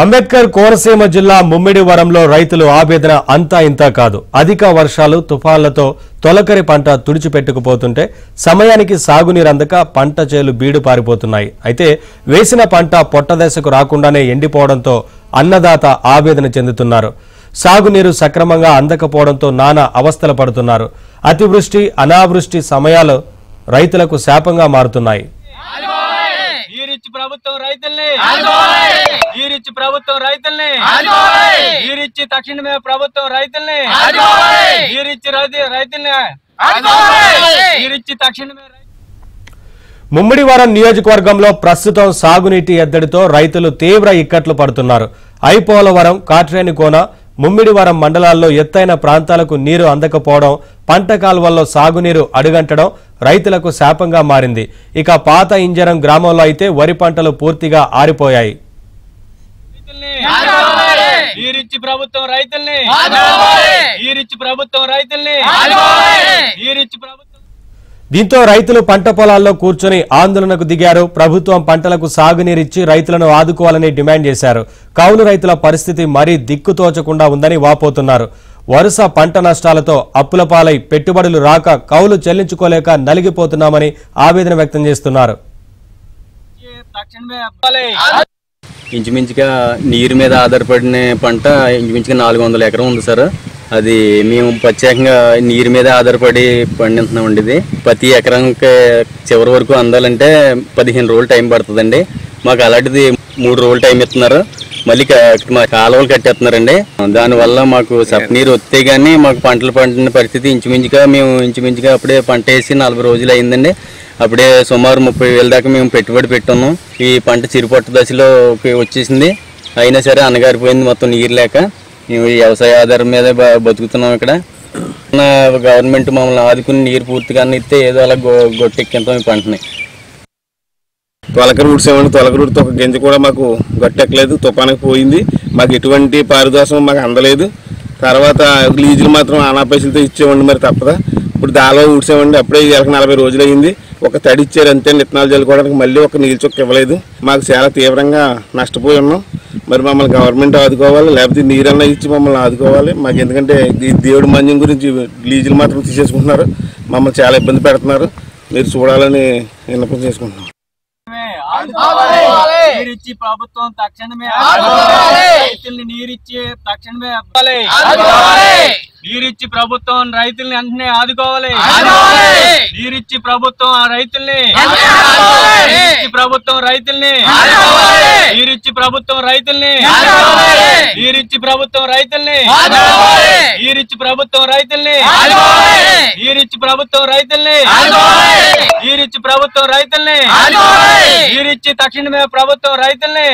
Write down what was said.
అంబేద్కర్ కోనసీమ జిల్లా ముమ్మిడివరంలో రైతులు ఆవేదన అంతా ఇంతా కాదు. అధిక వర్షాలు తుఫాన్లతో తొలకరి పంట తుడిచిపెట్టుకుపోతుంటే సమయానికి సాగునీరు అందక పంట చేలు బీడు పారిపోతున్నాయి. అయితే వేసిన పంట పొట్టదశకు రాకుండానే ఎండిపోవడంతో అన్నదాత ఆవేదన చెందుతున్నారు. సాగునీరు సక్రమంగా అందకపోవడంతో నానా అవస్థలు పడుతున్నారు. అతివృష్టి అనావృష్టి సమయాలు రైతులకు శాపంగా మారుతున్నాయి. రైతుల్ని ఈరిచ్చి ప్రభుత్వం రైతుల్ని. ఈరిచ్చి తక్షణమే ప్రభుత్వం రైతుల్ని. ఈరిచ్చి రైతు రైతుల్ని. ఈరిచ్చి తక్షణమే ముమ్మిడివరం నియోజకవర్గంలో ప్రస్తుతం సాగునీటి ఎద్దడితో రైతులు తీవ్ర ఇక్కట్లు పడుతున్నారు. ఐపోలవరం కాట్రేనికోన ముమ్మిడివరం మండలాల్లో ఎత్తైన ప్రాంతాలకు నీరు అందకపోవడం పంట కాలువల్లో సాగునీరు అడుగంటడం రైతులకు శాపంగా మారింది. ఇక పాత ఇంజరం గ్రామంలో అయితే వరి పంటలు పూర్తిగా ఆరిపోయాయి. ప్రభుత్వం రైతుల్ని ప్రభుత్వం రైతుల్ని దీంతో రైతులు పంట పొలాల్లో కూర్చొని ఆందోళనకు దిగారు. ప్రభుత్వం పంటలకు సాగునీరిచ్చి రైతులను ఆదుకోవాలని డిమాండ్ చేశారు. కౌలు రైతుల పరిస్థితి మరీ దిక్కుతోచకుండా ఉందని వాపోతున్నారు. వరుస పంట నష్టాలతో అప్పుల పాలై పెట్టుబడులు రాక కౌలు చెల్లించుకోలేక నలిగిపోతున్నామని ఆవేదన వ్యక్తం చేస్తున్నారు. ఇంచుమించుగా నీరు మీద ఆధారపడిన పంట ఇంచుమించుగా నాలుగు వందల ఎకరం ఉంది సార్. అది మేము ప్రత్యేకంగా నీరు మీద ఆధారపడి పండిస్తున్నామండి ఇది. ప్రతి ఎకరానికి చివరి వరకు అందాలంటే పదిహేను రోజులు టైం పడుతుందండి. మాకు అలాంటిది మూడు రోజులు టైం ఇస్తున్నారు. మళ్ళీ మా కాలువలు కట్టేస్తున్నారండి. దానివల్ల మాకు సప్ నీరు వస్తే కానీ మాకు పంటలు పండిన పరిస్థితి ఇంచుమించుగా మేము ఇంచుమించుగా అప్పుడే పంట వేసి నలభై రోజులు అయిందండి. అప్పుడే సుమారు ముప్పై వేల దాకా మేము పెట్టుబడి పెట్టున్నాం ఈ పంట చిరుపట్టు దశలో వచ్చేసింది. అయినా సరే అనగారిపోయింది మొత్తం నీరు లేక. వ్యవసాయ ఆధారం మీద బతుకుతున్నాం ఇక్కడ. నా గవర్నమెంట్ మమ్మల్ని ఆదుకుని నీరు పూర్తిగా ఇస్తే ఏదో అలా గొ గొట్టెక్కింతాం ఈ పంటని. తొలకరూడ్స్ ఏమంటే తొలకరి ఊడితే ఒక గింజ కూడా మాకు గట్టెక్కలేదు తుఫానికి పోయింది. మాకు ఎటువంటి పారిదోషం మాకు అందలేదు. తర్వాత లీజులు మాత్రం ఆనా పైసలతో ఇచ్చేవండి మరి తప్పదా? ఇప్పుడు దాలో ఊడ్చామండి అప్పుడే ఇరవై నలభై రోజులు అయింది. ఒక తడి ఇచ్చారు అంతే విత్తనాలు చల్లుకోవడానికి మళ్ళీ ఒక నీళ్ళు చొక్క ఇవ్వలేదు. మాకు చాలా తీవ్రంగా నష్టపోయి ఉన్నాం. మరి మమ్మల్ని గవర్నమెంట్ ఆదుకోవాలి లేకపోతే నీరన్నా ఇచ్చి మమ్మల్ని ఆదుకోవాలి. మాకు ఎందుకంటే ఈ దేవుడి మంజం గురించి లీజులు మాత్రం తీసేసుకుంటున్నారు. మమ్మల్ని చాలా ఇబ్బంది పెడుతున్నారు. మీరు చూడాలని విన్నపం చేసుకుంటున్నాం. నీరిచ్చి ప్రభుత్వం తక్షణమే రైతుల్ని నీరిచ్చి తక్షణమే నీరిచ్చి ప్రభుత్వం రైతుల్ని వెంటనే ఆదుకోవాలి. నీరిచ్చి ప్రభుత్వం ఆ రైతుల్ని నీరిచ్చి ప్రభుత్వం రైతుల్ని నీరిచ్చి ప్రభుత్వం రైతుల్ని. నీరిచ్చి ప్రభుత్వం రైతుల్ని. నీరిచ్చి ప్రభుత్వం రైతుల్ని. నీరిచ్చి ప్రభుత్వం రైతుల్ని. నీరిచ్చి ప్రభుత్వం రైతుల్ని. నీరిచ్చి తక్షణమే ప్రభుత్వం రైతుల్ని.